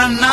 ರನ್ನ